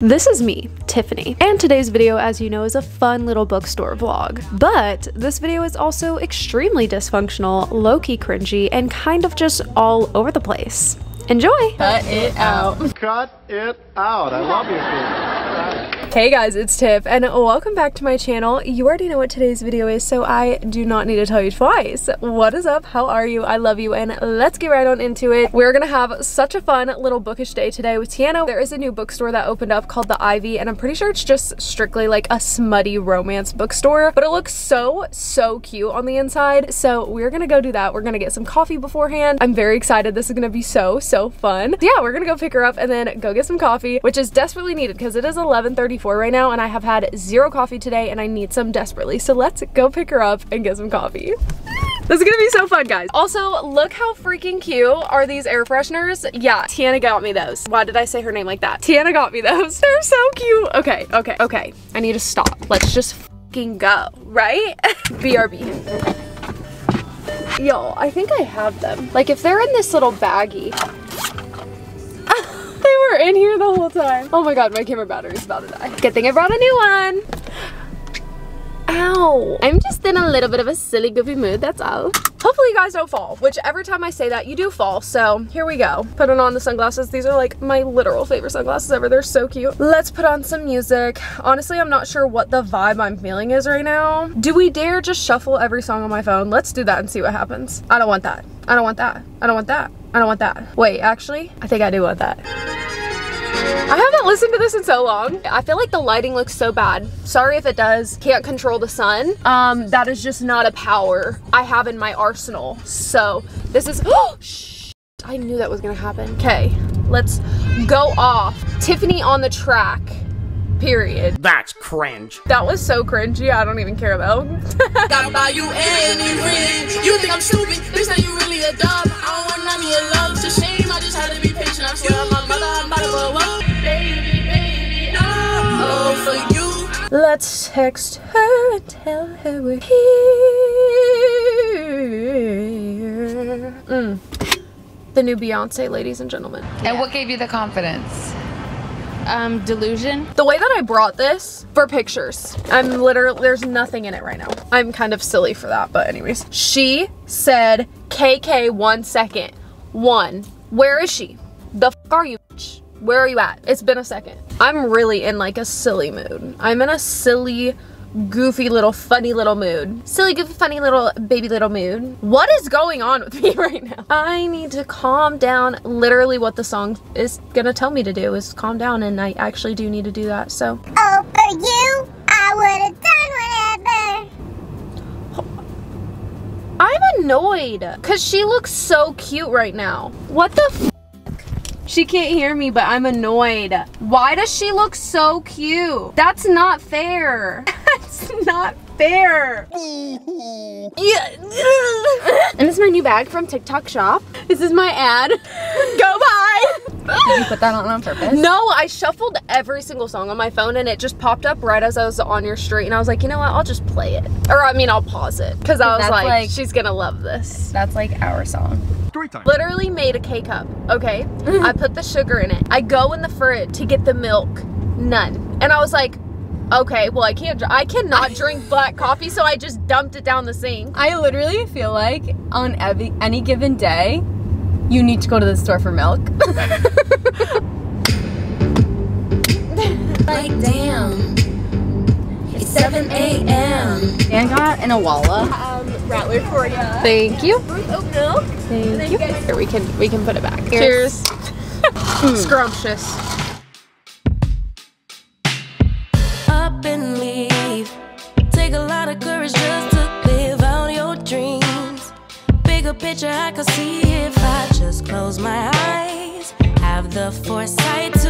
This is me, Tiffanie, and today's video, as you know, is a fun little bookstore vlog. But this video is also extremely dysfunctional, low-key cringy, and kind of just all over the place. Enjoy! Cut it out. Cut it out. I love you. Steve. Hey guys, it's Tiff, and welcome back to my channel. You already know what today's video is, so I do not need to tell you twice. What is up? How are you? I love you, and let's get right on into it. We're gonna have such a fun little bookish day today with Tiana. There is a new bookstore that opened up called The Ivy, and I'm pretty sure it's just strictly like a smutty romance bookstore, but it looks so, so cute on the inside. So we're gonna go do that. We're gonna get some coffee beforehand. I'm very excited. This is gonna be so, so fun. So yeah, we're gonna go pick her up and then go get some coffee, which is desperately needed because it is 11.34 right now and I have had zero coffee today and I need some desperately. So let's go pick her up and get some coffee. This is gonna be so fun, guys. Also, look how freaking cute are these air fresheners. Yeah, Tiana got me those. Why did I say her name like that? Tiana got me those. They're so cute. Okay, okay, okay. I need to stop. Let's just fucking go, right? BRB. Yo, I think I have them. Like if they're in this little baggie, were in here the whole time. Oh my god, my camera battery is about to die. Good thing I brought a new one. Ow. I'm just in a little bit of a silly goofy mood, that's all. Hopefully you guys don't fall, which every time I say that, you do fall. So here we go. Putting on the sunglasses. These are like my literal favorite sunglasses ever. They're so cute. Let's put on some music. Honestly, I'm not sure what the vibe I'm feeling is right now. Do we dare just shuffle every song on my phone? Let's do that and see what happens. I don't want that. I don't want that. I don't want that. I don't want that. Wait, actually, I think I do want that. I haven't listened to this in so long. I feel like the lighting looks so bad. Sorry if it does. Can't control the sun. Um, that is just not a power I have in my arsenal. So this is, oh, shh. I knew that was gonna happen. Okay, let's go off. Tiffanie on the track, period. That's cringe. That was so cringy, I don't even care though. Gotta buy you any ring. You think I'm stupid? Bitch, now you really a dumb. I don't want none of your love. It's a shame. I just had to be patient. I swear on my mother, I'm about to blow up. Let's text her and tell her we're here. Mm. The new Beyonce, ladies and gentlemen. And what gave you the confidence? Um, delusion. The way that I brought this for pictures, I'm literally, there's nothing in it right now. I'm kind of silly for that, but anyways. She said, KK, one second. One, where is she? The f are you, bitch? Where are you at? It's been a second. I'm really in like a silly mood. I'm in a silly, goofy little funny little mood. Silly, goofy, funny little baby little mood. What is going on with me right now? I need to calm down. Literally what the song is gonna tell me to do is calm down and I actually do need to do that, so. Oh, for you, I would have done whatever. I'm annoyed because she looks so cute right now. What the f She can't hear me, but I'm annoyed. Why does she look so cute? That's not fair. That's not fair. yeah. and this is my new bag from TikTok shop. This is my ad. Go buy. Did you put that on on purpose? No, I shuffled every single song on my phone and it just popped up right as I was on your street and I was like, you know what, I'll just play it. Or I mean, I'll pause it because I was like, like- she's gonna love this. That's like our song. Story time. Literally made a K cup, okay? I put the sugar in it. I go in the fridge to get the milk, none. And I was like, okay, well I can't, I cannot drink black coffee, so I just dumped it down the sink. I literally feel like on every, any given day, you need to go to the store for milk. Like, damn. It's 7 a.m. and got an Awala. Rattler for you. Thank you. Thank you. Here we can we can put it back. Cheers. Hmm. Scrumptious. Up and leave. Take a lot of courage just to live out your dreams. Bigger picture I could see if I just close my eyes. Have the foresight to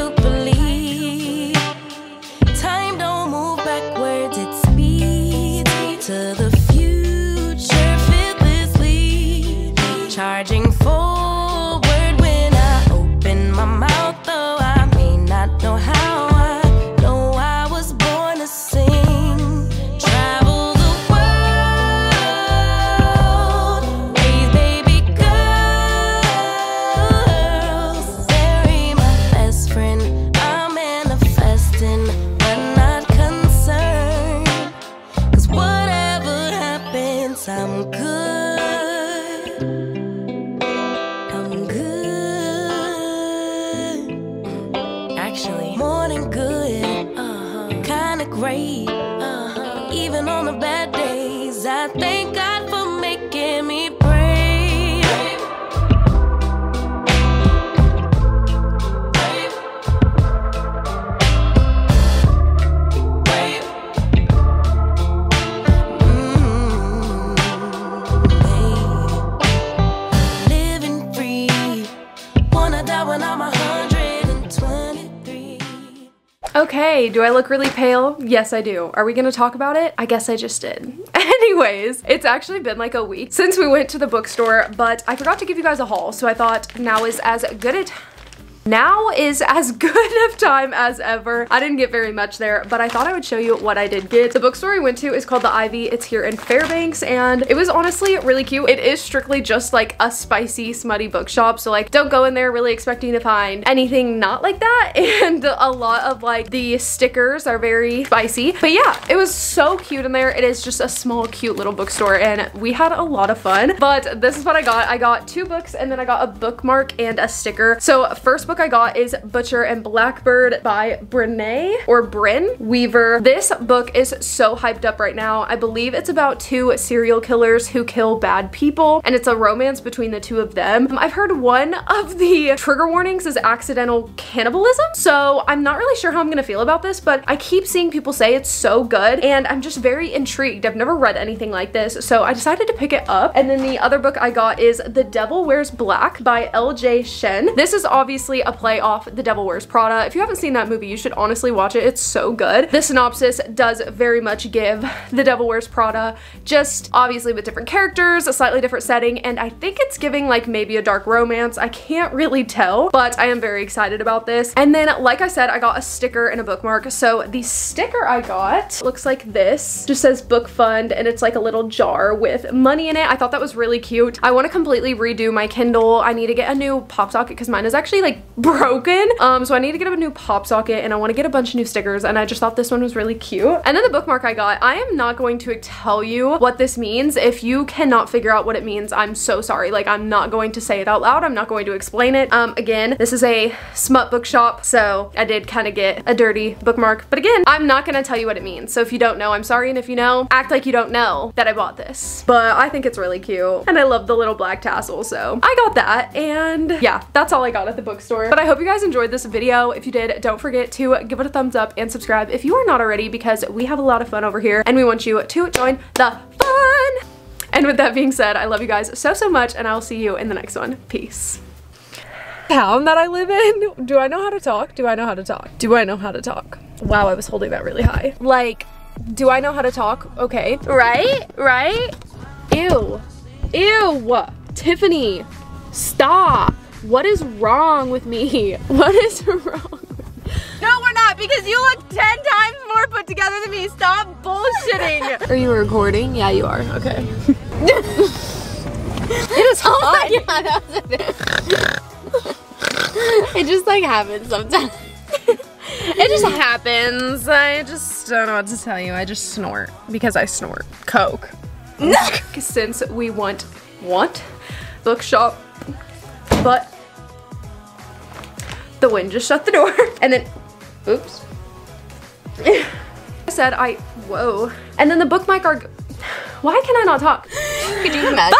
great. Uh-huh. Even on the bad Okay, do I look really pale? Yes, I do. Are we gonna talk about it? I guess I just did. Anyways, it's actually been like a week since we went to the bookstore, but I forgot to give you guys a haul, so I thought now is as good a time now is as good of time as ever. I didn't get very much there, but I thought I would show you what I did get. The bookstore we went to is called The Ivy. It's here in Fairbanks, and it was honestly really cute. It is strictly just like a spicy, smutty bookshop, so like don't go in there really expecting to find anything not like that, and a lot of like the stickers are very spicy. But yeah, it was so cute in there. It is just a small, cute little bookstore, and we had a lot of fun, but this is what I got. I got two books, and then I got a bookmark and a sticker. So first book I got is Butcher and Blackbird by Brene or Brynne Weaver. This book is so hyped up right now. I believe it's about two serial killers who kill bad people and it's a romance between the two of them. Um, I've heard one of the trigger warnings is accidental cannibalism. So I'm not really sure how I'm gonna feel about this, but I keep seeing people say it's so good and I'm just very intrigued. I've never read anything like this. So I decided to pick it up. And then the other book I got is The Devil Wears Black by L.J. Shen. This is obviously a play off The Devil Wears Prada. If you haven't seen that movie, you should honestly watch it. It's so good. The synopsis does very much give The Devil Wears Prada, just obviously with different characters, a slightly different setting, and I think it's giving like maybe a dark romance. I can't really tell, but I am very excited about this. And then, like I said, I got a sticker and a bookmark. So the sticker I got looks like this. Just says book fund and it's like a little jar with money in it. I thought that was really cute. I want to completely redo my Kindle. I need to get a new pop socket because mine is actually like broken. Um, so I need to get a new pop socket and I want to get a bunch of new stickers and I just thought this one was really cute. And then the bookmark I got, I am not going to tell you what this means. If you cannot figure out what it means, I'm so sorry. Like I'm not going to say it out loud. I'm not going to explain it. Um, again, this is a smut bookshop, so I did kind of get a dirty bookmark. But again, I'm not gonna tell you what it means. So if you don't know, I'm sorry. And if you know, act like you don't know that I bought this. But I think it's really cute. And I love the little black tassel, so I got that. And yeah, that's all I got at the bookstore. But I hope you guys enjoyed this video. If you did, don't forget to give it a thumbs up and subscribe if you are not already because we have a lot of fun over here and we want you to join the fun. And with that being said, I love you guys so, so much and I'll see you in the next one. Peace. Town that I live in? Do I know how to talk? Do I know how to talk? Do I know how to talk? Wow, I was holding that really high. Like, do I know how to talk? Okay. Right? Right? Ew. Ew. Tiffanie, stop. What is wrong with me? What is wrong? No, we're not because you look 10 times more put together than me. Stop bullshitting. Are you recording? Yeah, you are. Okay. it is hot. Oh my god, that was a bit. it just like happens sometimes. It just happens. I just don't know what to tell you. I just snort because I snort coke. Since we want want bookshop, but the wind just shut the door and then oops. I said I whoa. And then the bookmark are why can I not talk? Could you imagine?